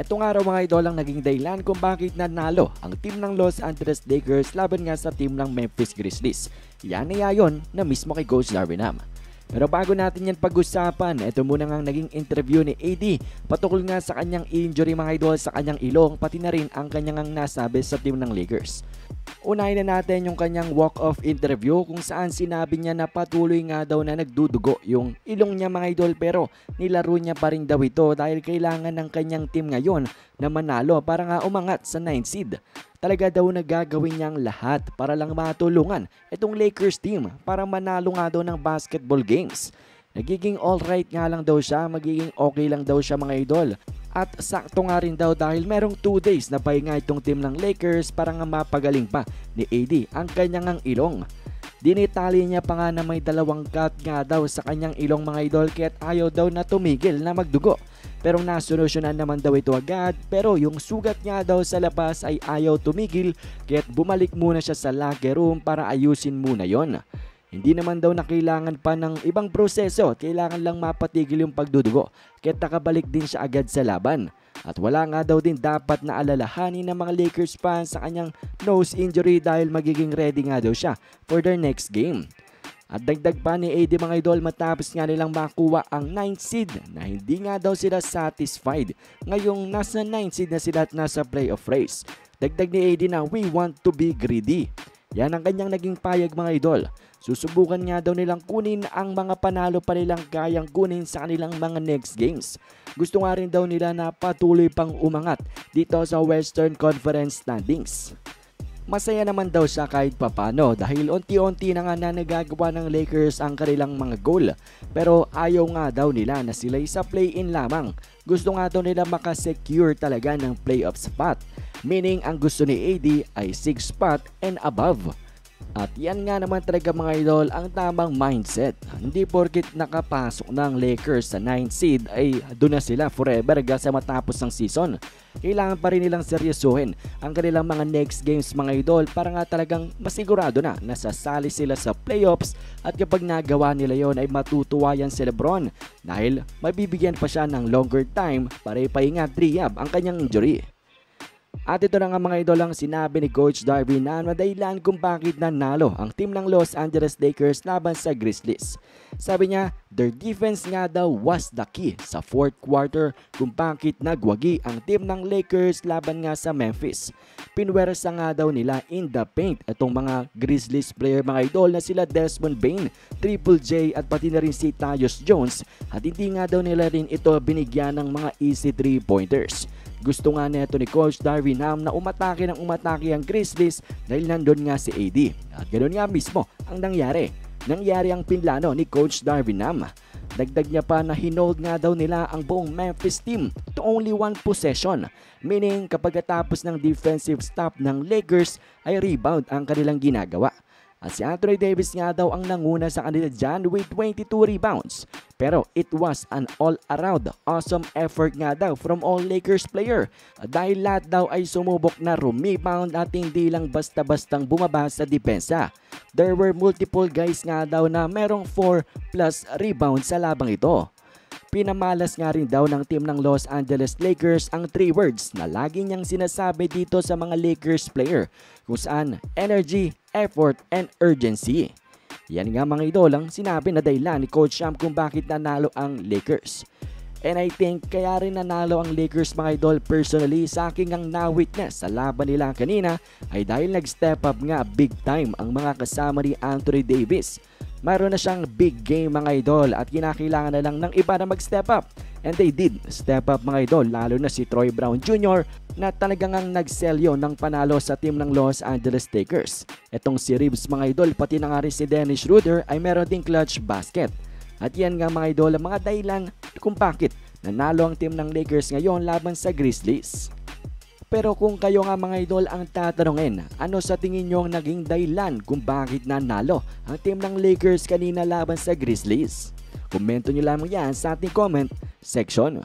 Ito nga raw mga idol ang naging dahilan kung bakit nanalo ang team ng Los Angeles Lakers laban nga sa team ng Memphis Grizzlies. Yan ay ayon na mismo kay Coach Darvin Ham. Pero bago natin yan pag-usapan, ito muna nga naging interview ni AD patukol nga sa kanyang injury mga idol sa kanyang ilong pati na rin ang kanyang nasabi sa team ng Lakers. Unahin na natin yung kanyang walk-off interview kung saan sinabi niya na patuloy nga daw na nagdudugo yung ilong niya mga idol pero nilaro niya pa rin daw ito dahil kailangan ng kanyang team ngayon na manalo para nga umangat sa 9 seed. Talaga daw nagagawin niyang lahat para lang matulungan itong Lakers team para manalo nga daw ng basketball games. Nagiging alright nga lang daw siya, magiging okay lang daw siya mga idol. At sakto nga rin daw dahil merong 2 days na pahinga itong team ng Lakers para nga mapagaling pa ni AD ang kanyang ilong. Dinitali niya pa nga na may dalawang cut nga daw sa kanyang ilong mga idol kaya't ayaw daw na tumigil na magdugo. Pero nasolusyonan naman daw ito agad pero yung sugat niya daw sa labas ay ayaw tumigil kaya't bumalik muna siya sa locker room para ayusin muna yon. Hindi naman daw na kailangan pa ng ibang proseso at kailangan lang mapatigil yung pagdudugo kaya nakabalik din siya agad sa laban. At wala nga daw din dapat na alalahanin ng mga Lakers fans sa kanyang nose injury dahil magiging ready nga daw siya for their next game. At dagdag pa ni AD mga idol matapos nga nilang makuha ang 9th seed na hindi nga daw sila satisfied. Ngayong nasa 9th seed na sila at nasa playoff race. Dagdag ni AD na we want to be greedy. Yan ang kanyang naging payag mga idol. Susubukan nga daw nilang kunin ang mga panalo pa nilang kayang kunin sa kanilang mga next games. Gusto nga rin daw nila na patuloy pang umangat dito sa Western Conference standings. Masaya naman daw siya kahit papano dahil unti-unti na nga na nagagawa ng Lakers ang kanilang mga goal. Pero ayaw nga daw nila na sila sa play-in lamang. Gusto nga daw nila makasecure talaga ng playoff spot. Meaning ang gusto ni AD ay 6 spot and above. At yan nga naman talaga mga idol ang tamang mindset. Hindi porkit nakapasok ng Lakers sa 9 seed ay doon na sila forever sa matapos ng season. Kailangan pa rin nilang seryosohin ang kanilang mga next games mga idol para nga talagang masigurado na nasasali sila sa playoffs at kapag nagawa nila yon ay matutuwa yan si Lebron dahil mabibigyan pa siya ng longer time para ipahinga rehab ang kanyang injury. At ito na nga mga idol ang sinabi ni Coach Darby na madahilan kung bakit nanalo ang team ng Los Angeles Lakers laban sa Grizzlies. Sabi niya, their defense nga daw was the key sa fourth quarter kung bakit nagwagi ang team ng Lakers laban nga sa Memphis. Pinwersa nga daw nila in the paint itong mga Grizzlies player mga idol na sila Desmond Bain, Triple J at pati na rin si Tyus Jones at hindi nga daw nila rin ito binigyan ng mga easy 3 pointers. Gusto nga neto ni Coach Darwin Ham na umatake ng umatake ang Grizzlies dahil nandun nga si AD. At ganoon nga mismo ang nangyari. Nangyari ang pinlano ni Coach Darwin Ham. Dagdag niya pa na hinold nga daw nila ang buong Memphis team to only one possession. Meaning kapag tapos ng defensive stop ng Lakers ay rebound ang kanilang ginagawa. At si Anthony Davis nga daw ang nanguna sa kanila dyan with 22 rebounds. Pero it was an all-around awesome effort nga daw from all Lakers player. Dahil lahat daw ay sumubok na rumebound at hindi lang basta-bastang bumaba sa depensa. There were multiple guys nga daw na merong 4 plus rebounds sa labang ito. Pinamalas nga rin daw ng team ng Los Angeles Lakers ang three words na lagi niyang sinasabi dito sa mga Lakers player kung saan energy, effort, and urgency. Yan nga mga idol ang sinabi na dahilan ni Coach Sham kung bakit nanalo ang Lakers. And I think kaya rin nanalo ang Lakers mga idol personally sa aking ang na-witness sa laban nila kanina ay dahil nag-step up nga big time ang mga kasama ni Anthony Davis mayroon na siyang big game mga idol at kinakailangan na lang ng iba na mag-step up. And they did step up mga idol lalo na si Troy Brown Jr. na talagang ang nagselyo ng panalo sa team ng Los Angeles Lakers. Etong si Reeves mga idol pati na nga rin si Dennis Schroeder ay meron ding clutch basket. At yan nga mga idol ang mga dahilan kung bakit nanalo ang team ng Lakers ngayon laban sa Grizzlies. Pero kung kayo nga mga idol ang tatanungin, ano sa tingin nyo ang naging dahilan kung bakit nanalo ang team ng Lakers kanina laban sa Grizzlies? Komento nyo lamang yan sa ating comment section.